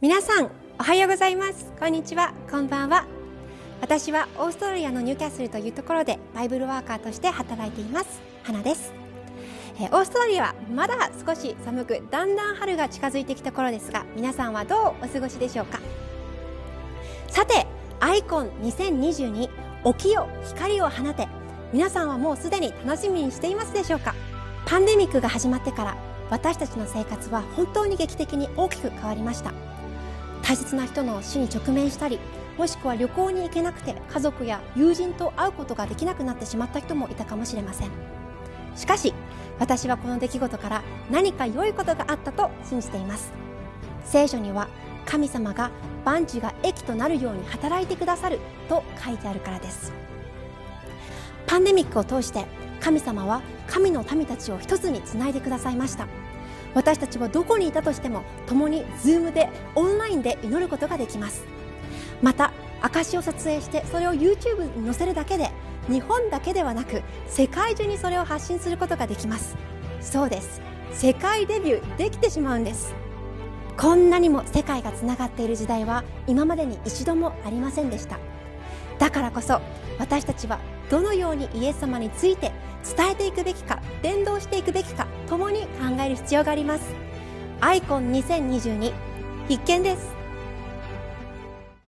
皆さんおはようございます。こんにちは。こんばんは。私はオーストラリアのニューキャッスルというところでバイブルワーカーとして働いています。花です。えオーストラリアはまだ少し寒くだんだん春が近づいてきた頃ですが皆さんはどうお過ごしでしょうか？さてアイコン2022起きよ光を放て皆さんはもうすでに楽しみにしていますでしょうか？パンデミックが始まってから私たちの生活は本当に劇的に大きく変わりました。大切な人の死に直面したりもしくは旅行に行けなくて家族や友人と会うことができなくなってしまった人もいたかもしれません。しかし私はこの出来事から何か良いことがあったと信じています。聖書には神様が万事が益となるように働いてくださると書いてあるからです。パンデミックを通して神様は神の民たちを一つにつないでくださいました。私たちはどこにいたとしても共に Zoom でオンラインで祈ることができます。また証を撮影してそれを YouTube に載せるだけで日本だけではなく世界中にそれを発信することができます。そうです。世界デビューできてしまうんです。こんなにも世界がつながっている時代は今までに一度もありませんでした。だからこそ私たちはどのようにイエス様について伝えていくべきか伝道していくべきか共に考える必要があります。アイコン2022必見です。